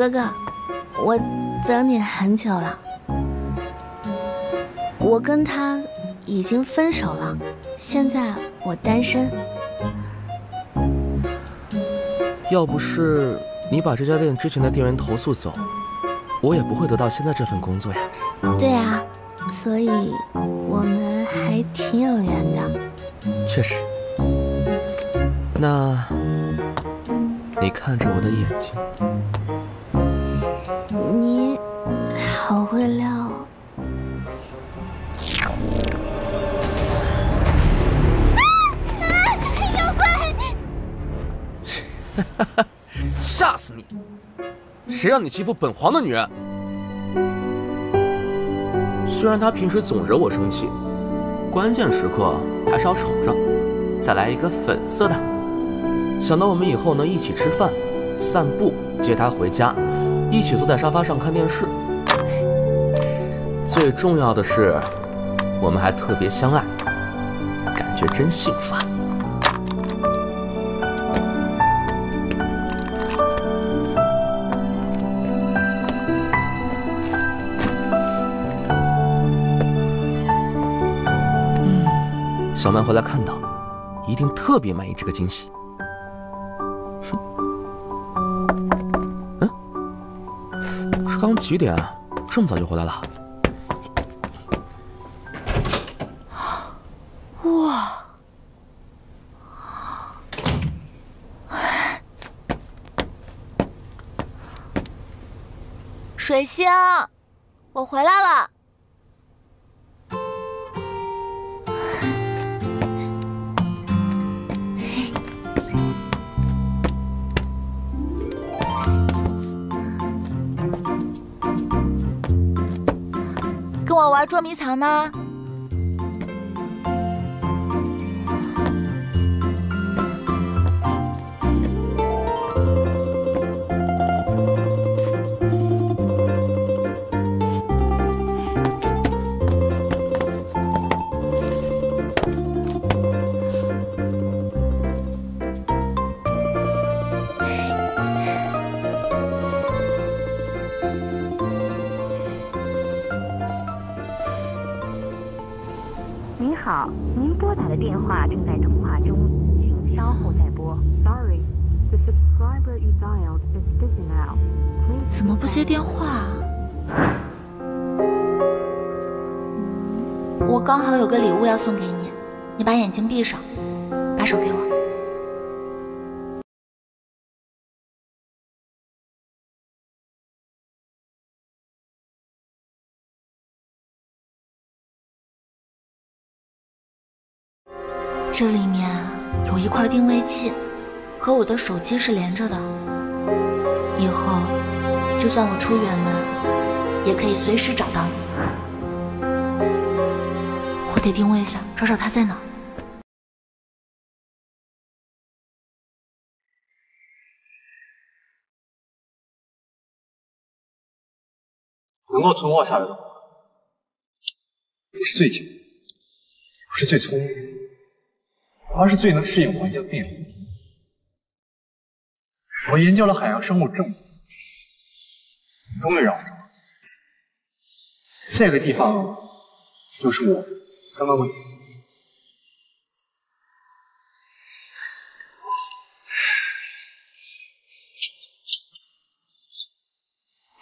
哥哥，我等你很久了。我跟他已经分手了，现在我单身。要不是你把这家店之前的店员投诉走，我也不会得到现在这份工作呀。对啊，所以我们还挺有缘的。确实。那。你看着我的眼睛，好会撩。啊啊妖怪！哈哈，吓死你！谁让你欺负本皇的女人？虽然他平时总惹我生气，关键时刻还是要宠着。再来一个粉色的。想到我们以后能一起吃饭、散步、接他回家，一起坐在沙发上看电视。最重要的是，我们还特别相爱，感觉真幸福啊！小曼回来看到，一定特别满意这个惊喜。哼，嗯，这刚几点？这么早就回来了？雨星。我回来了。跟我玩捉迷藏呢？中，请稍后再拨。Sorry, the subscriber you dialed is busy now. <laughs> 怎么不接电话？我刚好有个礼物要送给你，你把眼睛闭上，把手给我。这里定位器，和我的手机是连着的。以后就算我出远门，也可以随时找到你。我得定位一下，找找他在哪。能够存活下来的话，不是最强，不是最聪明，而是最能适应环境变化。我研究了海洋生物这么多，终于让我找到了这个地方，就是我刚刚问你。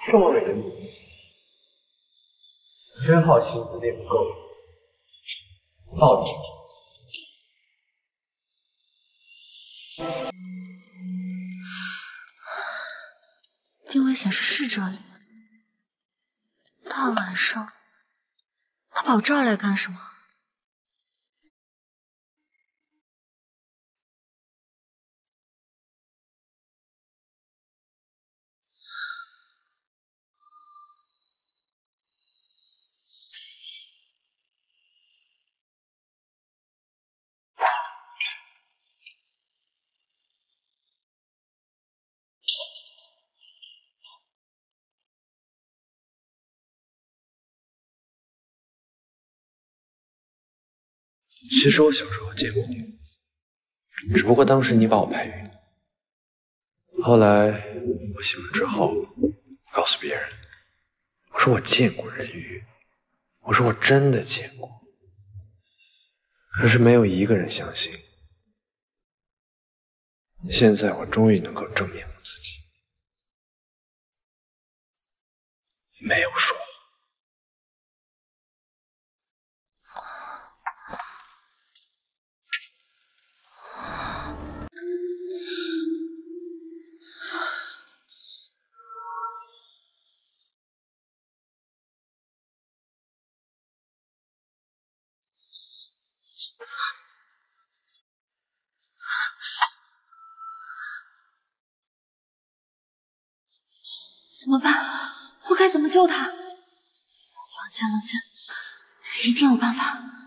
这么美的地方。真好奇你的那不够，到底？位显示是这里。大晚上，他跑这儿来干什么？其实我小时候见过你，只不过当时你把我拍晕。后来我醒了之后，告诉别人，我说我见过人鱼，我说我真的见过，可是没有一个人相信。现在我终于能够证明我自己，没有说谎。怎么办？我该怎么救他？冷静，冷静，一定有办法。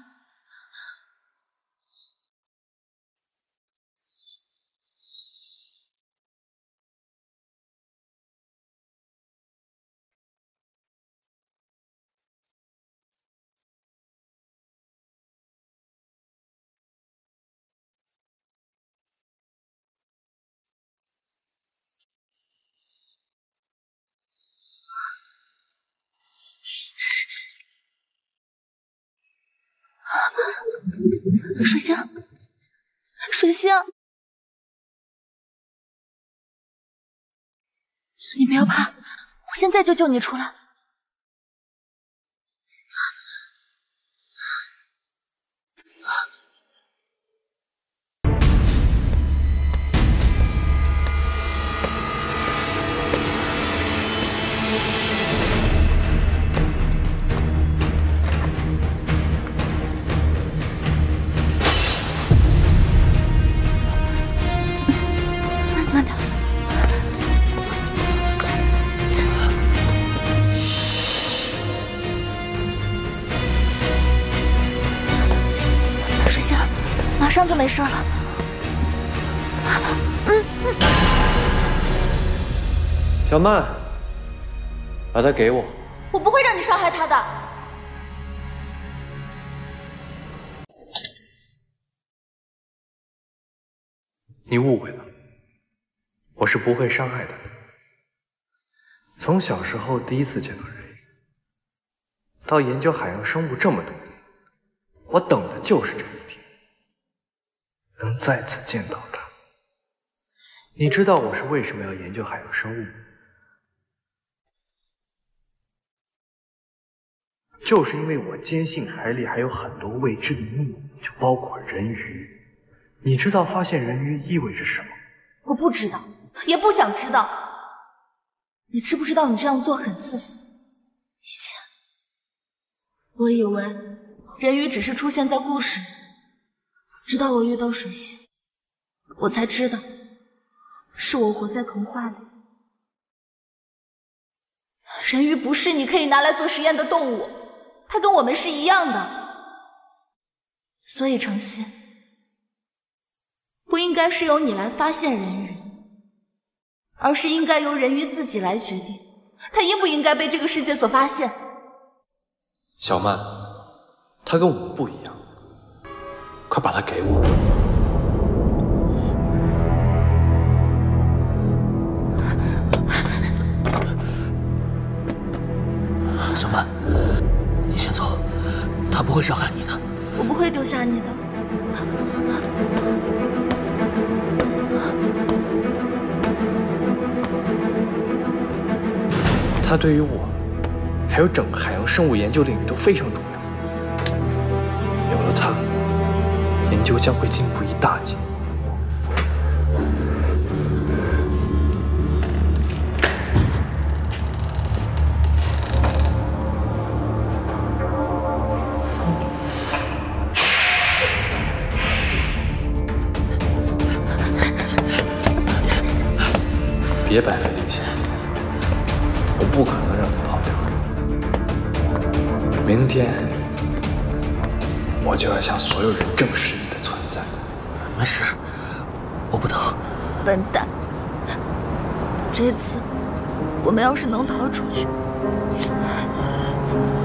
水星，水星，你不要怕，我现在就救你出来。上就没事了。嗯嗯。小曼，把它给我。我不会让你伤害他的。你误会了，我是不会伤害他的。从小时候第一次见到人鱼，到研究海洋生物这么多年，我等的就是这一天，能再次见到他。你知道我是为什么要研究海洋生物吗？就是因为我坚信海里还有很多未知的秘密，就包括人鱼。你知道发现人鱼意味着什么？我不知道，也不想知道。你知不知道你这样做很自私？以前我以为人鱼只是出现在故事里，直到我遇到水星，我才知道是我活在童话里。人鱼不是你可以拿来做实验的动物，它跟我们是一样的。所以程曦。不应该是由你来发现人鱼，而是应该由人鱼自己来决定，它应不应该被这个世界所发现。小曼，他跟我们不一样，快把它给我。小曼，你先走，他不会伤害你的。我不会丢下你的。他对于我，还有整个海洋生物研究领域都非常重要。研究将会进步一大截。要出去，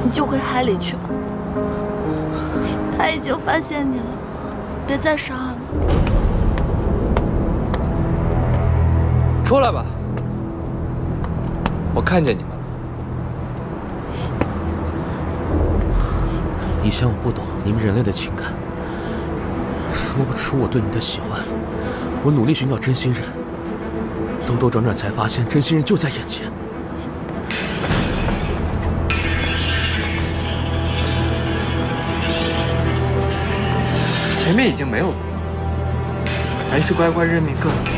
你就回海里去吧。他已经发现你了，别再伤害了。出来吧。我看见你了。以前我不懂你们人类的情感，说不出我对你的喜欢。我努力寻找真心人，兜兜转转才发现真心人就在眼前。面已经没有路了，还是乖乖认命更好。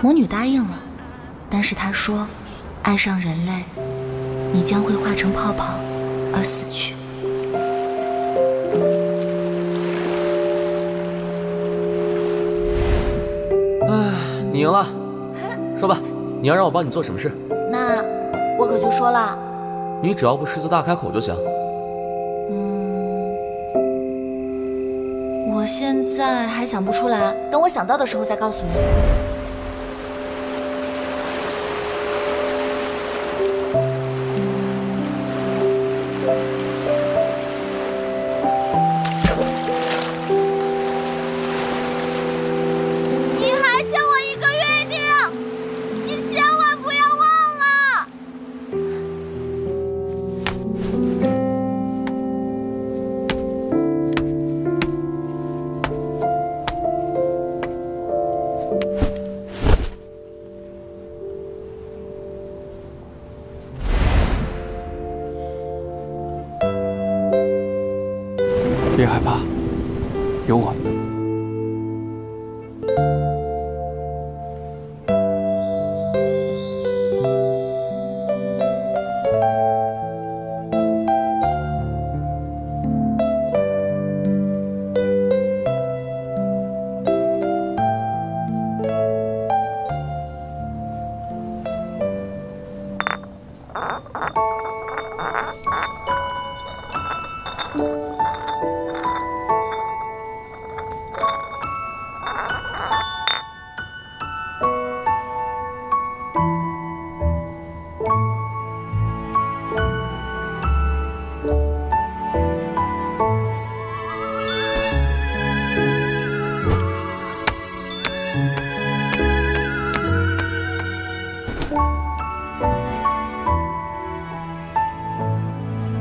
魔女答应了，但是她说爱上人类，你将会化成泡泡而死去。哎，你赢了。说吧，你要让我帮你做什么事？那我可就说了，你只要不狮子大开口就行。嗯。我现在还想不出来，等我想到的时候再告诉你。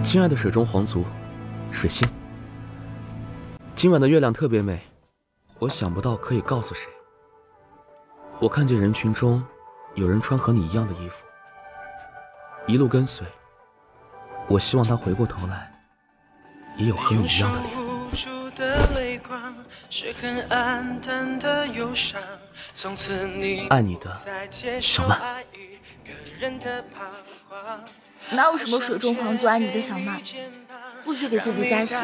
亲爱的水中皇族，水星，今晚的月亮特别美，我想不到可以告诉谁。我看见人群中有人穿和你一样的衣服，一路跟随。我希望他回过头来，也有和你一样的脸。爱你的，小曼。哪有什么水中皇族爱你的小曼？不许给自己加戏。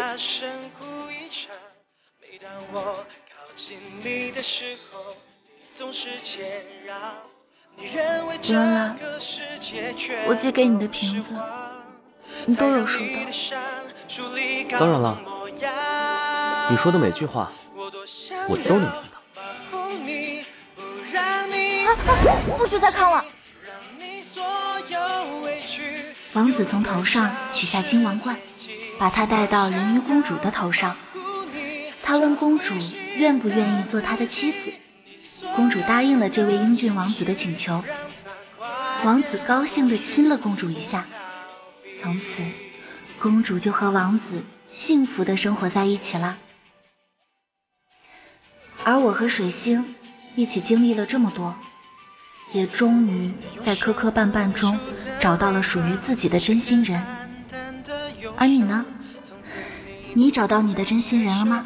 原来我寄给你的瓶子，你都有收到。当然了，你说的每句话我都能听到。不许再看了！王子从头上取下金王冠，把它戴到人鱼公主的头上。他问公主愿不愿意做他的妻子，公主答应了这位英俊王子的请求。王子高兴地亲了公主一下，从此公主就和王子幸福地生活在一起了。而我和水星一起经历了这么多。也终于在磕磕绊绊中找到了属于自己的真心人，而你呢？你找到你的真心人了吗？